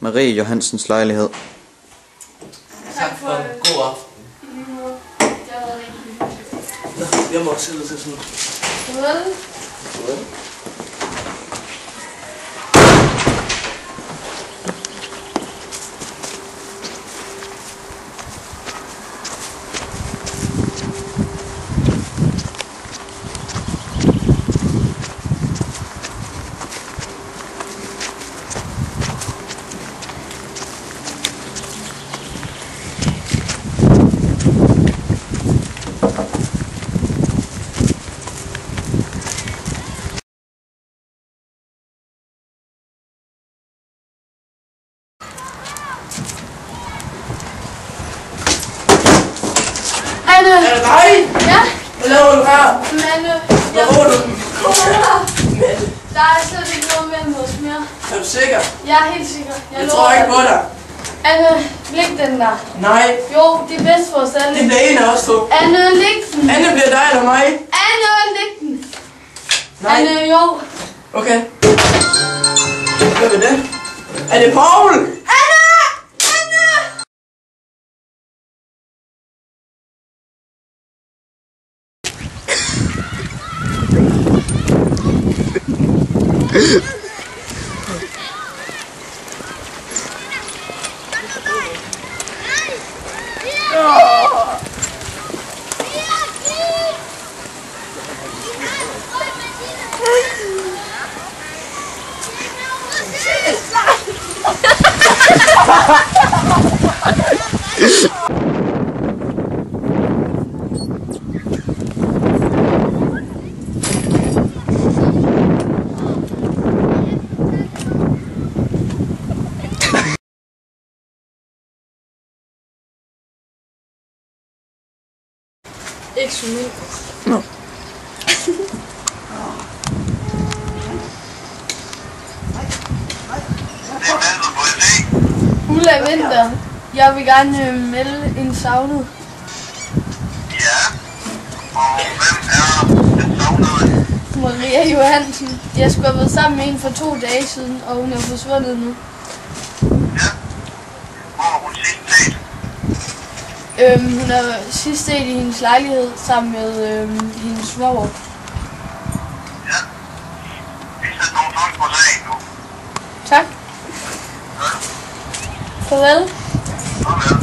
Marie Johansens lejlighed. Tak for en god aften. Jeg må også sidde til sådan. Er det dig? Ja, Hvad laver du her? Hvor Jeg bor du? kommer her. Mette, Der er slet ikke noget mellem os mere. er du sikker? Jeg er helt sikker. Jeg, Jeg tror ikke på dig. Anne, læg den der. Nej, Jo, det er bedst for os alle. det bliver en af os to. Anne, læg den. Anne bliver dig eller mig? Anne, læg den. Nej. Anne, jo. Okay. Hvad er det? Er det Paul? Ha ha ha! Ikke så mindre. Ulla Vinter. Jeg vil gerne øh, melde en savnet. Maria Johansen. Jeg skulle have været sammen med en for to dage siden, og hun er forsvundet nu. Øhm, hun er sidst set i hendes lejlighed sammen med øhm, hendes svoger. Tak. Farvel.